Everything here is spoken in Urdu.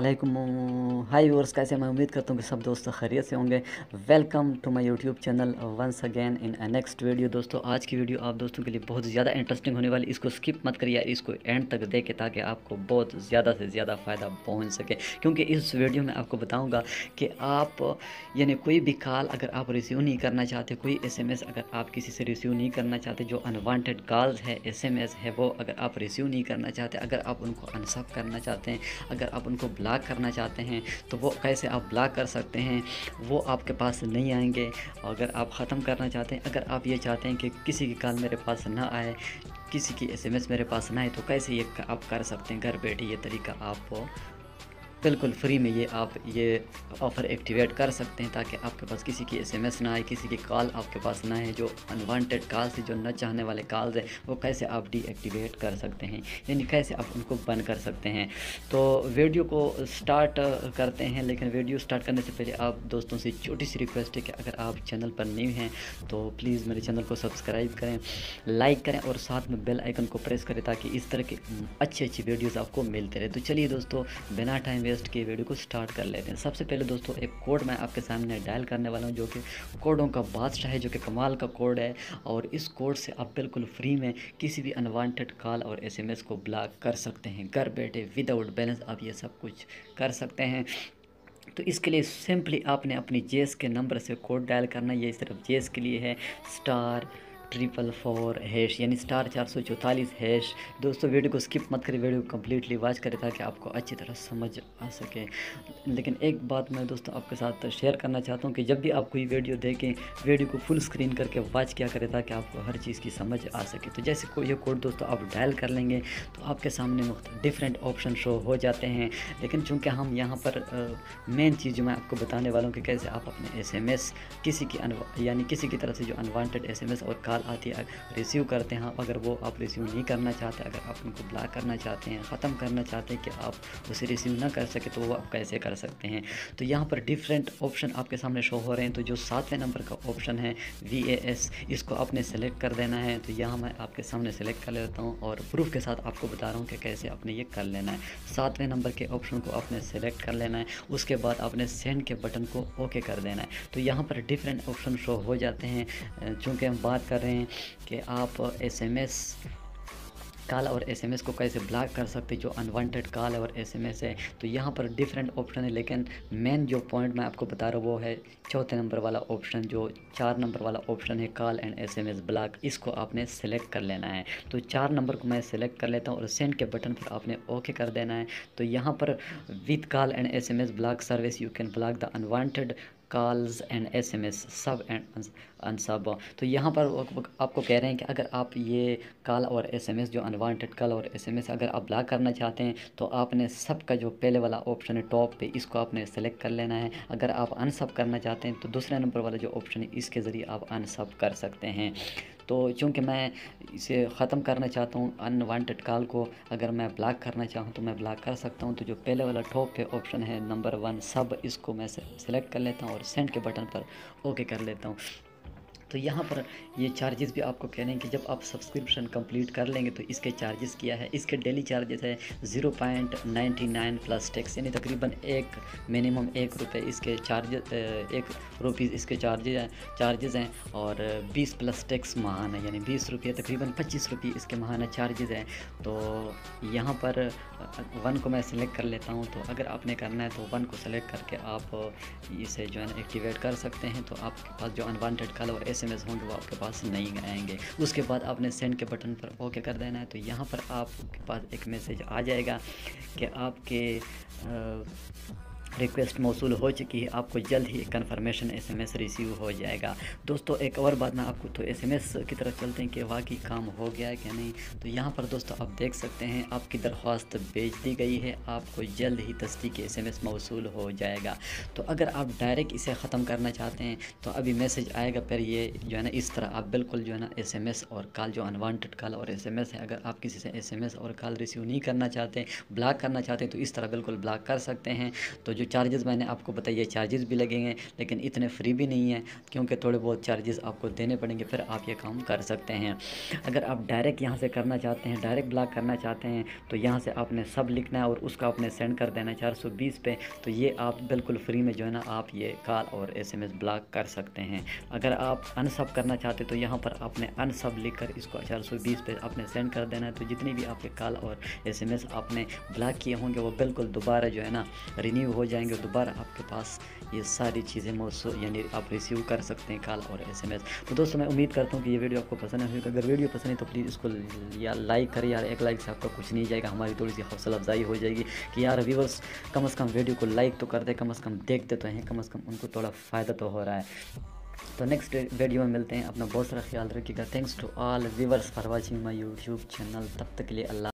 علیکم، ہائی وورس کیسے میں امید کرتا ہوں کہ سب دوست خیریت سے ہوں گے۔ Welcome to my YouTube channel once again in next video دوستو، آج کی ویڈیو آپ دوستوں کے لیے بہت زیادہ انٹرسٹنگ ہونے والی اس کو سکپ مت کریے، اس کو اینڈ تک دیکھیں تاکہ آپ کو بہت زیادہ سے زیادہ فائدہ پہنچ سکے۔ کیونکہ اس ویڈیو میں آپ کو بتاؤں گا کہ آپ یعنی کوئی بھی کال اگر آپ ریسیو نہیں کرنا چاہتے، کوئی ایس ایم ایس اگر آپ کسی سے ریسیو نہیں کرنا چاہتے، جو انوانٹیڈ کالز ہے ایس ایم ایس ہے وہ اگر آپ ریسیو نہیں کرنا چاہتے، اگر آپ ان کو انسب کرنا چاہتے ہیں، اگر آپ ان کو بلاک بلاک کرنا چاہتے ہیں، تو وہ کیسے آپ بلاک کر سکتے ہیں؟ وہ آپ کے پاس نہیں آئیں گے۔ اگر آپ ختم کرنا چاہتے ہیں، اگر آپ یہ چاہتے ہیں کہ کسی کی کال میرے پاس نہ آئے، کسی کی ایس ایم ایس میرے پاس نہ آئے، تو کیسے یہ آپ کر سکتے ہیں؟ گھر بیٹھے یہ طریقہ آپ بالکل فری میں یہ آپ یہ آفر ایکٹیویٹ کر سکتے ہیں تاکہ آپ کے پاس کسی کی ایس ایم ایس نہ آئے، کسی کی کال آپ کے پاس نہ ہے جو انوانٹیڈ کالز جو نہ چاہنے والے کالز ہیں، وہ کیسے آپ ڈی ایکٹیویٹ کر سکتے ہیں؟ یعنی کیسے آپ ان کو بند کر سکتے ہیں؟ تو ویڈیو کو سٹارٹ کرتے ہیں، لیکن ویڈیو سٹارٹ کرنے سے پہلے آپ دوستوں سے چھوٹی سی ریکویسٹ ہے کہ اگر آپ چینل پر نیو ہیں، تو پلیز میرے چینل کو سبسکرائب کریں لائک کریں اور ساتھ میں بیل آئیکن کو پریس کریں تاکہ اس طرح کی اچھی اچھی ویڈیوز آپ کو ملتے رہے تو چلیے دوستو، بنا ٹائم ویسٹ کی ویڈیو کو سٹارٹ کر لیتے ہیں۔ سب سے پہلے دوستو، ایک کوڈ میں آپ کے سامنے ڈائل کرنے والا ہوں، جو کہ کوڈوں کا بادشاہ ہے، جو کہ کمال کا کوڈ ہے۔ اور اس کوڈ سے آپ بالکل فری میں کسی بھی انوانٹیڈ کال اور ایس ایم ایس کو بلاک کر سکتے ہیں۔ گھر بیٹھے وداؤٹ بیلنس آپ یہ سب کچھ کر سکتے ہیں۔ تو اس کے لیے سمپلی آپ نے اپنی جیس کے نمبر سے کوڈ ڈائل کرنا۔ یہ صرف جیس کے لیے ہے۔ سٹار ٹریپل فور ہیش یعنی سٹار چار سو چوتالیس ہیش دوستو ویڈیو کو سکپ مت کرے ویڈیو کو کمپلیٹلی واچ کرے تاکہ آپ کو اچھی طرح سمجھ آ سکے۔ لیکن ایک بات میں دوستو آپ کے ساتھ شیئر کرنا چاہتا ہوں کہ جب بھی آپ کوئی ویڈیو دیکھیں ویڈیو کو فل سکرین کر کے واچ کیا کرے تاکہ آپ کو ہر چیز کی سمجھ آ سکے۔ تو جیسے کوئی یہ کوڈ دوستو آپ ڈائل کر لیں گے، تو آپ کے سامنے مختلف ڈفرینٹ آپشن شو ہو جاتے ہیں۔ لیکن چونکہ ہم یہاں پر مین چیز جو میں آپ کو بتانے والا ہوں کہ کیسے آپ اپنے ایس ایم ایس کسی کی یعنی کسی کی طرف سے جو انوانٹیڈ ایس ایم ایس اور کال آتی ہے ریسیو کرتے ہیں، اگر وہ آپ ریسیو نہیں کرنا چاہتے، اگر آپ ان کو بلاک کرنا چاہتے ہیں، ختم کرنا چاہتے ہیں کہ آپ اسے ریسیو نہ کر سکے، تو وہ آپ کیسے کر سکتے ہیں؟ تو یہاں پر ڈفرینٹ آپشن آپ کے سامنے شو ہو رہے ہیں۔ تو جو ساتویں نمبر کا آپشن ہے وی اے ایس اس کو آپ نے سلیکٹ کر دینا ہے۔ تو یہاں میں آپ کے سامنے سلیکٹ کر لیتا ہوں اور پروف کے ساتھ آپ کو بتا رہا ہوں کہ کیسے آپ نے یہ کر لینا ہے۔ ساتویں نمبر کے آپشن کو آپ نے سلیکٹ کر لینا ہے۔ اس کے بعد آپ نے سینڈ کے بٹن کو اوکے کر دینا ہے۔ تو یہاں پر ڈفرینٹ آپشن شو ہو جاتے ہیں۔ چونکہ ہم بات کر رہے ہیں کہ آپ ایس ایم ایس کال اور ایس ایم ایس کو کیسے بلاک کر سکتے جو انوانٹیڈ کال اور ایس ایم ایس ہے، تو یہاں پر ڈفرینٹ آپشن ہے، لیکن مین جو پوائنٹ میں آپ کو بتا رہا ہوں وہ ہے چوتھے نمبر والا آپشن جو چار نمبر والا آپشن ہے call and S M S block اس کو آپ نے سلیکٹ کر لینا ہے۔ تو چار نمبر کو میں سلیکٹ کر لیتا ہوں اور سینڈ کے بٹن پر آپ نے اوکے کر دینا ہے۔ تو یہاں پر with call and S M S block service you can block the unwanted calls and S M S sub and ان سب۔ تو یہاں پر آپ کو کہہ رہے ہیں کہ اگر آپ یہ کال اور ایس ایم ایس جو انوانٹیڈ کال اور ایس ایم ایس اگر آپ بلاک کرنا چاہتے ہیں تو آپ نے سب کا جو پہلے والا آپشن ہے ٹاپ پہ اس کو آپ نے سلیکٹ کر لینا ہے۔ اگر آپ ان سب کرنا چاہتے ہیں تو دوسرے نمبر والا جو آپشن ہے اس کے ذریعے آپ ان سب کر سکتے ہیں۔ تو چونکہ میں اسے ختم کرنا چاہتا ہوں ان وانٹیڈ کال کو اگر میں بلاک کرنا چاہوں تو میں بلاک کر سکتا ہوں۔ تو جو پہلے والا ٹاپ پہ آپشن ہے نمبر ون سب اس کو میں سلیکٹ کر لیتا ہوں اور سینڈ کے بٹن پر اوکے کر لیتا ہوں۔ تو یہاں پر یہ چارجز بھی آپ کو کہہ رہے ہیں کہ جب آپ سبسکرپشن کمپلیٹ کر لیں گے تو اس کے چارجز کیا ہے؟ اس کے ڈیلی چارجز ہے zero point ninety nine plus tax یعنی تقریباً ایک منیمم ایک روپے اس کے چارجز ایک روپیز اس کے چارجز ہیں چارجز ہیں اور بیس پلس ٹیکس ماہانہ یعنی بیس روپیہ تقریباً پچیس روپیے اس کے ماہانہ چارجز ہیں۔ تو یہاں پر ون کو میں سلیکٹ کر لیتا ہوں، تو اگر آپ نے کرنا ہے تو ون کو سلیکٹ کر کے آپ اسے جو ہے نا ایکٹیویٹ کر سکتے ہیں۔ تو آپ کے پاس جو انوانٹیڈ کال اور ایس ایس ایم ایس ہوں گے، وہ آپ کے پاس نہیں آئیں گے۔ اس کے بعد آپ نے سینڈ کے بٹن پر اوکے کر دینا ہے، تو یہاں پر آپ کے پاس ایک میسیج آ جائے گا کہ آپ کے ریکویسٹ موصول ہو چکی ہے، آپ کو جلد ہی confirmation S M S receive ہو جائے گا۔ دوستو، ایک اور بات میں آپ کو تو ایس ایم ایس کی طرف چلتے ہیں کہ واقعی کام ہو گیا ہے کہ نہیں؟ تو یہاں پر دوستو، آپ دیکھ سکتے ہیں، آپ کی درخواست بھیج دی گئی ہے۔ آپ کو جلد ہی تصدیق ایس ایم ایس موصول ہو جائے گا۔ تو اگر آپ ڈائریکٹ اسے ختم کرنا چاہتے ہیں، تو ابھی میسیج آئے گا، پھر یہ جو ہے نا، اس طرح آپ بالکل جو ہے نا ایس ایم ایس اور کال جو انوانٹیڈ کال اور ایس ایم ایس ہے، اگر آپ کسی سے ایس ایم ایس اور کال ریسیو نہیں کرنا چاہتے بلاک کرنا چاہتے ہیں، تو اس طرح بالکل بلاک کر سکتے ہیں۔ تو جو چارجز میں نے آپ کو بتائیے چارجز بھی لگیں گے لیکن اتنے فری بھی نہیں ہیں کیونکہ تھوڑے بہت چارجز آپ کو دینے پڑیں گے، پھر آپ یہ کام کر سکتے ہیں۔ اگر آپ ڈائریکٹ یہاں سے کرنا چاہتے ہیں ڈائریکٹ بلاک کرنا چاہتے ہیں، تو یہاں سے آپ نے سب لکھنا ہے اور اس کا آپ نے سینڈ کر دینا ہے چار سو بیس پہ۔ تو یہ آپ بالکل فری میں جو ہے نا آپ یہ کال اور ایس ایم ایس بلاک کر سکتے ہیں۔ اگر آپ ان سب کرنا چاہتے تو یہاں پر آپ نے ان سب لکھ کر اس کو چار سو بیس پہ آپ نے سینڈ کر دینا ہے۔ تو جتنی بھی آپ کے کال اور ایس ایم ایس آپ نے بلاک کیے ہوں گے، وہ بالکل دوبارہ جو ہے نا رینیو ہو جائیں گے، دوبارہ آپ کے پاس یہ ساری چیزیں موصول یعنی آپ ریسیو کر سکتے ہیں کال اور ایس ایم ایس تو دوستوں میں امید کرتا ہوں کہ یہ ویڈیو آپ کو پسند ہے اگر ویڈیو پسند ہے تو پلیز اس کو یا لائک کرے یار ایک لائک سے آپ کا کچھ نہیں جائے گا۔ ہماری تھوڑی سی حوصلہ افزائی ہو جائے گی کہ یار ویورس کم از کم ویڈیو کو لائک تو کر دے کم از کم دیکھتے تو ہیں، کم از کم ان کو تھوڑا فائدہ تو ہو رہا ہے۔ تو نیکسٹ ویڈیو میں ملتے ہیں۔ اپنا بہت سارا خیال رکھیے گا۔ Thanks to all viewers for watching my YouTube channel تب تک کے لیے اللہ